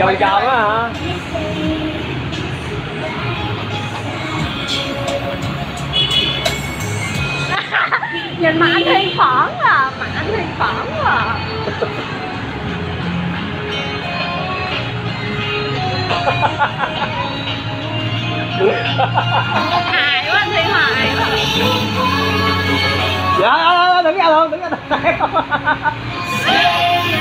dồi dào quá hả? Nhìn mà anh thi phỏng à mà anh thi phỏng à. Hài quá anh thi hài quá. Dạ, dạ, dạ, dạ đứng ra luôn đứng ra luôn.